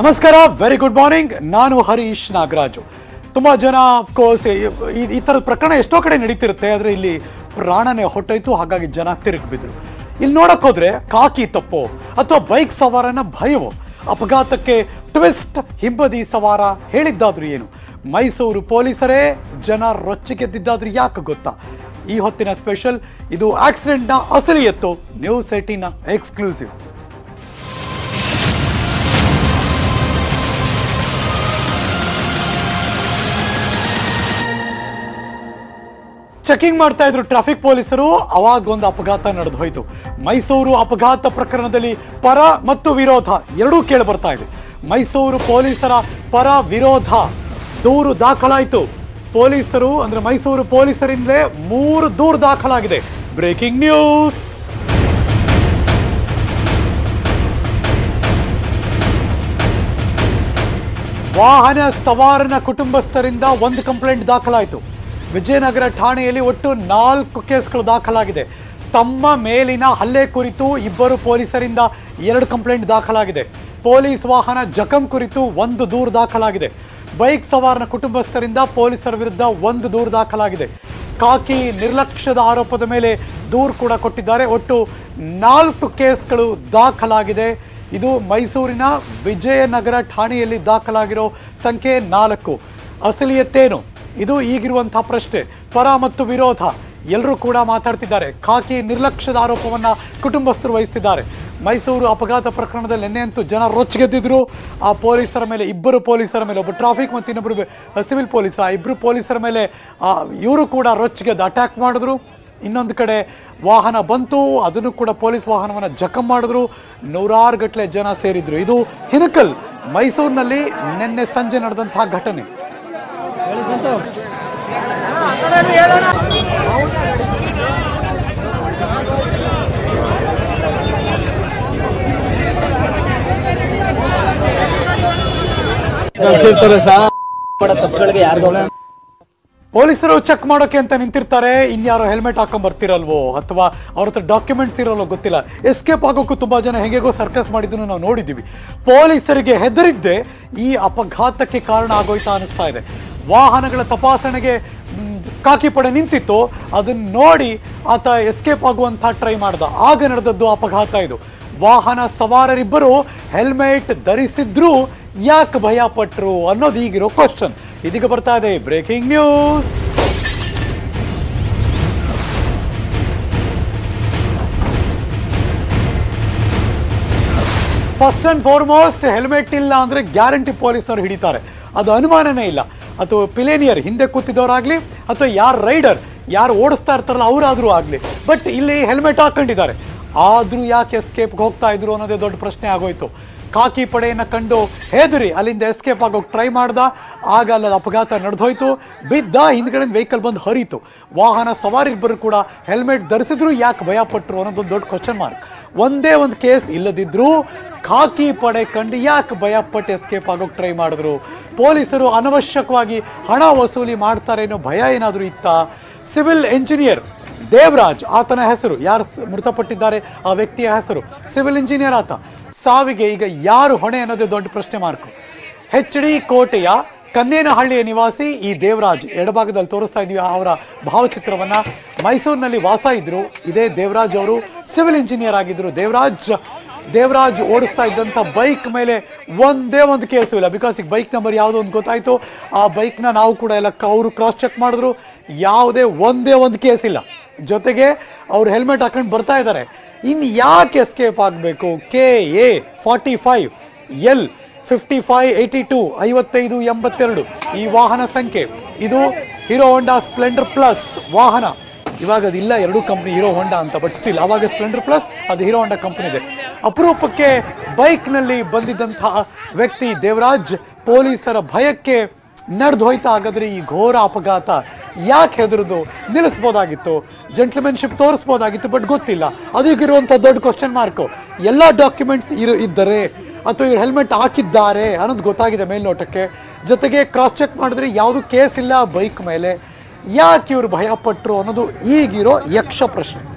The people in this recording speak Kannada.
ನಮಸ್ಕಾರ ವೆರಿ ಗುಡ್ ಮಾರ್ನಿಂಗ್ ನಾನು ಹರೀಶ್ ನಾಗರಾಜು. ತುಂಬ ಜನ ಅಫ್ಕೋರ್ಸ್ ಈ ಥರದ ಪ್ರಕರಣ ಎಷ್ಟೋ ಕಡೆ ನಡೀತಿರುತ್ತೆ, ಆದರೆ ಇಲ್ಲಿ ಪ್ರಾಣನೇ ಹೊಟ್ಟೋಯ್ತು ಹಾಗಾಗಿ ಜನ ತಿರುಗಿ ಬಿದ್ದರು ಇಲ್ಲಿ ನೋಡೋಕ್ಕೋದ್ರೆ ಕಾಕಿ ತಪ್ಪೋ, ಅಥವಾ ಬೈಕ್ ಸವಾರನ ಭಯವೋ? ಅಪಘಾತಕ್ಕೆ ಟ್ವಿಸ್ಟ್ ಹಿಂಬದಿ ಸವಾರ ಹೇಳಿದ್ದಾದ್ರೂ ಏನು? ಮೈಸೂರು ಪೊಲೀಸರೇ ಜನ ರೊಚ್ಚಿಗೆದ್ದಿದ್ದಾದ್ರೂ ಯಾಕೆ ಗೊತ್ತಾ? ಈ ಹೊತ್ತಿನ ಸ್ಪೆಷಲ್ ಇದು ಆಕ್ಸಿಡೆಂಟ್ನ ಅಸಲಿ ಎತ್ತು ನ್ಯೂಸ್ ಏಟಿನ ಎಕ್ಸ್ಕ್ಲೂಸಿವ್ ಚೆಕಿಂಗ್ ಮಾಡ್ತಾ ಇದ್ರು ಟ್ರಾಫಿಕ್ ಪೊಲೀಸರು ಅವಾಗ ಒಂದು ಅಪಘಾತ ನಡೆದು ಹೋಯ್ತು. ಮೈಸೂರು ಅಪಘಾತ ಪ್ರಕರಣದಲ್ಲಿ ಪರ ಮತ್ತು ವಿರೋಧ ಎರಡೂ ಕೇಳಿ ಬರ್ತಾ ಇದೆ. ಮೈಸೂರು ಪೊಲೀಸರ ಪರ ವಿರೋಧ ದೂರು ದಾಖಲಾಯಿತು. ಪೊಲೀಸರು, ಅಂದ್ರೆ ಮೈಸೂರು ಪೊಲೀಸರಿಂದಲೇ ಮೂರು ದೂರು ದಾಖಲಾಗಿದೆ. ಬ್ರೇಕಿಂಗ್ ನ್ಯೂಸ್ ವಾಹನ ಸವಾರನ ಕುಟುಂಬಸ್ಥರಿಂದ ಒಂದು ಕಂಪ್ಲೇಂಟ್ ದಾಖಲಾಯಿತು. ವಿಜಯನಗರ ಠಾಣೆಯಲ್ಲಿ ಒಟ್ಟು ನಾಲ್ಕು ಕೇಸ್ಗಳು ದಾಖಲಾಗಿದೆ. ತಮ್ಮ ಮೇಲಿನ ಹಲ್ಲೆ ಕುರಿತು ಇಬ್ಬರು ಪೊಲೀಸರಿಂದ ಎರಡು ಕಂಪ್ಲೇಂಟ್ ದಾಖಲಾಗಿದೆ. ಪೊಲೀಸ್ ವಾಹನ ಜಖಂ ಕುರಿತು ಒಂದು ದೂರು ದಾಖಲಾಗಿದೆ. ಬೈಕ್ ಸವಾರನ ಕುಟುಂಬಸ್ಥರಿಂದ ಪೊಲೀಸರ ವಿರುದ್ಧ ಒಂದು ದೂರು ದಾಖಲಾಗಿದೆ. ಕಾಕಿ ನಿರ್ಲಕ್ಷ್ಯದ ಆರೋಪದ ಮೇಲೆ ದೂರು ಕೂಡ ಕೊಟ್ಟಿದ್ದಾರೆ. ಒಟ್ಟು ನಾಲ್ಕು ಕೇಸ್ಗಳು ದಾಖಲಾಗಿದೆ. ಇದು ಮೈಸೂರಿನ ವಿಜಯನಗರ ಠಾಣೆಯಲ್ಲಿ ದಾಖಲಾಗಿರೋ ಸಂಖ್ಯೆ ನಾಲ್ಕು. ಅಸಲಿಯತ್ತೇನು? ಇದು ಈಗಿರುವಂತಹ ಪ್ರಶ್ನೆ. ಪರ ಮತ್ತು ವಿರೋಧ. ಎಲ್ಲರೂ ಕೂಡ ಮಾತಾಡ್ತಿದ್ದಾರೆ. ಖಾಕಿ ನಿರ್ಲಕ್ಷ್ಯದ ಆರೋಪವನ್ನ ಕುಟುಂಬಸ್ಥರು ವಹಿಸ್ತಿದ್ದಾರೆ. ಮೈಸೂರು ಅಪಘಾತ ಪ್ರಕರಣದಲ್ಲಿ ನಿನ್ನೆ ಅಂತೂ ಜನ ರೊಚ್ಚಿಗೆದ್ದಿದ್ರು. ಆ ಪೊಲೀಸರ ಮೇಲೆ, ಇಬ್ಬರು ಪೊಲೀಸರ ಮೇಲೆ, ಒಬ್ಬ ಟ್ರಾಫಿಕ್ ಮತ್ತು ಇನ್ನೊಬ್ಬರು ಸಿವಿಲ್ ಪೊಲೀಸ್, ಆ ಇಬ್ಬರು ಪೊಲೀಸರ ಮೇಲೆ ಇವರು ಕೂಡ ರೊಚ್ಚಿಗೆದ್ದು ಅಟ್ಯಾಕ್ ಮಾಡಿದ್ರು. ಇನ್ನೊಂದು ಕಡೆ ವಾಹನ ಬಂತು. ಅದನ್ನು ಕೂಡ ಪೊಲೀಸ್ ವಾಹನವನ್ನು ಜಖಂ ಮಾಡಿದ್ರು. ನೂರಾರು ಗಟ್ಟಲೆ ಜನ ಸೇರಿದ್ರು. ಇದು ಹಿನಕಲ್ ಮೈಸೂರಿನಲ್ಲಿ ನಿನ್ನೆ ಸಂಜೆ ನಡೆದಂತಹ ಘಟನೆ. ಪೊಲೀಸರು ಚೆಕ್ ಮಾಡೋಕೆ ಅಂತ ನಿಂತಿರ್ತಾರೆ. ಇನ್ಯಾರೋ ಹೆಲ್ಮೆಟ್ ಹಾಕೊಂಡ್ ಬರ್ತಿರಲ್ವೋ ಅಥವಾ ಅವ್ರ ಹತ್ರ ಡಾಕ್ಯುಮೆಂಟ್ಸ್ ಇರಲ್ವೋ ಗೊತ್ತಿಲ್ಲ. ಎಸ್ಕೇಪ್ ಆಗೋಕ್ಕೂ ತುಂಬಾ ಜನ ಹೆಂಗೆಗೋ ಸರ್ಕಸ್ ಮಾಡಿದ್ದನ್ನು ನಾವು ನೋಡಿದ್ದೀವಿ. ಪೊಲೀಸರಿಗೆ ಹೆದರಿದ್ದೆ ಈ ಅಪಘಾತಕ್ಕೆ ಕಾರಣ ಆಗೋಯ್ತಾ ಅನಿಸ್ತಾ ಇದೆ. ವಾಹನಗಳ ತಪಾಸಣೆಗೆ ಕಾಕಿ ಪಡೆ ನಿಂತಿತ್ತು. ಅದನ್ನ ನೋಡಿ ಆತ ಎಸ್ಕೇಪ್ ಆಗುವಂತ ಟ್ರೈ ಮಾಡ್ದ. ಆಗ ನಡೆದದ್ದು ಅಪಘಾತ ಇದು. ವಾಹನ ಸವಾರರಿಬ್ಬರು ಹೆಲ್ಮೆಟ್ ಧರಿಸಿದ್ರು. ಯಾಕೆ ಭಯ ಪಟ್ರು ಅನ್ನೋದು ಈಗಿರೋ ಕ್ವಶನ್ ಇದೀಗ ಬರ್ತಾ ಇದೆ breaking news first and foremost helmet ಇಲ್ಲ ಅಂದ್ರೆ ಗ್ಯಾರಂಟಿ ಪೊಲೀಸ್ನವ್ರು ಹಿಡಿತಾರೆ. ಅದು ಅನುಮಾನನೇ ಇಲ್ಲ. ಅಥವಾ ಪಿಲೇನಿಯರ್ ಹಿಂದೆ ಕೂತಿದ್ದವರಾಗಲಿ ಅಥವಾ ಯಾರು ರೈಡರ್, ಯಾರು ಓಡಿಸ್ತಾ ಇರ್ತಾರಲ್ಲ ಅವರಾದರೂ ಆಗಲಿ. ಬಟ್ ಇಲ್ಲಿ ಹೆಲ್ಮೆಟ್ ಹಾಕೊಂಡಿದ್ದಾರೆ. ಆದರೂ ಯಾಕೆ ಎಸ್ಕೇಪ್ಗೆ ಹೋಗ್ತಾ ಇದ್ರು ಅನ್ನೋದೇ ದೊಡ್ಡ ಪ್ರಶ್ನೆ ಆಗೋಯ್ತು. ಕಾಕಿ ಪಡೆಯನ್ನು ಕಂಡು ಹೆದರಿ ಅಲ್ಲಿಂದ ಎಸ್ಕೇಪ್ ಆಗೋಕೆ ಟ್ರೈ ಮಾಡ್ದ. ಆಗ ಅಲ್ಲದ ಅಪಘಾತ ನಡೆದೋಯ್ತು. ಬಿದ್ದ ಹಿಂದ್ಗಡೆ ವೆಹಿಕಲ್ ಬಂದು ಹರಿತು ವಾಹನ ಸವಾರಿಬ್ಬರು ಕೂಡ ಹೆಲ್ಮೆಟ್ ಧರಿಸಿದ್ರು. ಯಾಕೆ ಭಯಪಟ್ಟರು ಅನ್ನೋದು ಅನ್ನೋದೊಂದು ದೊಡ್ಡ ಕ್ವಶನ್ ಮಾರ್ಕ್ ಒಂದೇ ಒಂದು ಕೇಸ್ ಇಲ್ಲದಿದ್ದರೂ ಖಾಕಿ ಪಡೆ ಕಂಡು ಯಾಕೆ ಭಯಪಟ್ಟು ಎಸ್ಕೇಪ್ ಆಗೋಕೆ ಟ್ರೈ ಮಾಡಿದ್ರು? ಪೊಲೀಸರು ಅನವಶ್ಯಕವಾಗಿ ಹಣ ವಸೂಲಿ ಮಾಡ್ತಾರೆ ಅನ್ನೋ ಭಯ ಏನಾದರೂ ಇತ್ತಾ? ಸಿವಿಲ್ ಎಂಜಿನಿಯರ್ ದೇವರಾಜ್, ಆತನ ಹೆಸರು ಯಾರು ಮೃತಪಟ್ಟಿದ್ದಾರೆ, ಆ ವ್ಯಕ್ತಿಯ ಹೆಸರು ಸಿವಿಲ್ ಇಂಜಿನಿಯರ್ ಆತ. ಸಾವಿಗೆ ಈಗ ಯಾರು ಹೊಣೆ ಅನ್ನೋದೇ ದೊಡ್ಡ ಪ್ರಶ್ನೆ ಮಾರ್ಕು. ಹೆಚ್ ಡಿ ಕೋಟೆಯ ಕನ್ನೇನಹಳ್ಳಿಯ ನಿವಾಸಿ ಈ ದೇವರಾಜ್ ಎಡಭಾಗದಲ್ಲಿ ತೋರಿಸ್ತಾ ಇದೀವಿ, ಅವರ ಭಾವಚಿತ್ರವನ್ನ. ಮೈಸೂರಿನಲ್ಲಿ ವಾಸ ಇದ್ದರು ಇದೇ ದೇವರಾಜ್ ಅವರು ಸಿವಿಲ್ ಇಂಜಿನಿಯರ್ ಆಗಿದ್ರು. ದೇವರಾಜ್ ದೇವರಾಜ್ ಓಡಿಸ್ತಾ ಇದ್ದಂಥ ಬೈಕ್ ಮೇಲೆ ಒಂದೇ ಒಂದು ಕೇಸು ಇಲ್ಲ, ಬಿಕಾಸ್ ಈಗ ಬೈಕ್ ನಂಬರ್ ಯಾವುದೋ ಒಂದು ಗೊತ್ತಾಯಿತು. ಆ ಬೈಕ್ನ ನಾವು ಕೂಡ ಎಲ್ಲ ಅವರು ಕ್ರಾಸ್ ಚೆಕ್ ಮಾಡಿದ್ರು. ಯಾವುದೇ ಒಂದೇ ಒಂದು ಕೇಸ್ ಇಲ್ಲ. ಜೊತೆಗೆ ಅವ್ರು ಹೆಲ್ಮೆಟ್ ಹಾಕೊಂಡು ಬರ್ತಾ ಇದ್ದಾರೆ ಇನ್ನು ಯಾಕೆ ಎಸ್ಕೇಪ್ ಆಗಬೇಕು? K A forty five L fifty five eighty two ಐವತ್ತೈದು ಎಂಬತ್ತೆರಡು ಈ ವಾಹನ ಸಂಖ್ಯೆ. ಇದು ಹೀರೋ ಹೋಂಡಾ ಸ್ಪ್ಲೆಂಡರ್ ಪ್ಲಸ್ ವಾಹನ. ಇವಾಗ ಅದಿಲ್ಲ, ಎರಡು ಕಂಪ್ನಿ ಹೀರೋ ಹೋಂಡಾ ಅಂತ ಬಟ್ ಸ್ಟಿಲ್ ಅವಾಗ ಸ್ಪ್ಲೆಂಡರ್ ಪ್ಲಸ್ ಅದು ಹೀರೋ ಹೋಂಡಾ ಕಂಪ್ನಿ ಇದೆ. ಅಪರೂಪಕ್ಕೆ ಬೈಕ್ನಲ್ಲಿ ಬಂದಿದ್ದಂತಹ ವ್ಯಕ್ತಿ ದೇವರಾಜ್, ಪೊಲೀಸರ ಭಯಕ್ಕೆ ನಡೆದು ಹೋಯ್ತಾ ಹಾಗಾದ್ರೆ ಈ ಘೋರ ಅಪಘಾತ ಯಾಕೆ ಹೆದರದು ನಿಲ್ಲಿಸ್ಬೋದಾಗಿತ್ತು? ಜೆಂಟ್ಲ್ಮೆನ್ಶಿಪ್ ತೋರಿಸ್ಬೋದಾಗಿತ್ತು ಬಟ್ ಗೊತ್ತಿಲ್ಲ. ಅದಕ್ಕಿರುವಂಥ ದೊಡ್ಡ ಕ್ವಶನ್ ಮಾರ್ಕು ಎಲ್ಲ ಡಾಕ್ಯುಮೆಂಟ್ಸ್ ಇರು ಇದ್ದರೆ ಅಥವಾ ಇವ್ರು ಹೆಲ್ಮೆಟ್ ಹಾಕಿದ್ದಾರೆ ಅನ್ನೋದು ಗೊತ್ತಾಗಿದೆ ಮೇಲ್ನೋಟಕ್ಕೆ. ಜೊತೆಗೆ ಕ್ರಾಸ್ ಚೆಕ್ ಮಾಡಿದ್ರೆ ಯಾವುದು ಕೇಸ್ ಇಲ್ಲ ಬೈಕ್ ಮೇಲೆ. ಯಾಕೆ ಇವರು ಭಯಪಟ್ಟರು ಅನ್ನೋದು ಈಗಿರೋ ಯಕ್ಷ ಪ್ರಶ್ನೆ.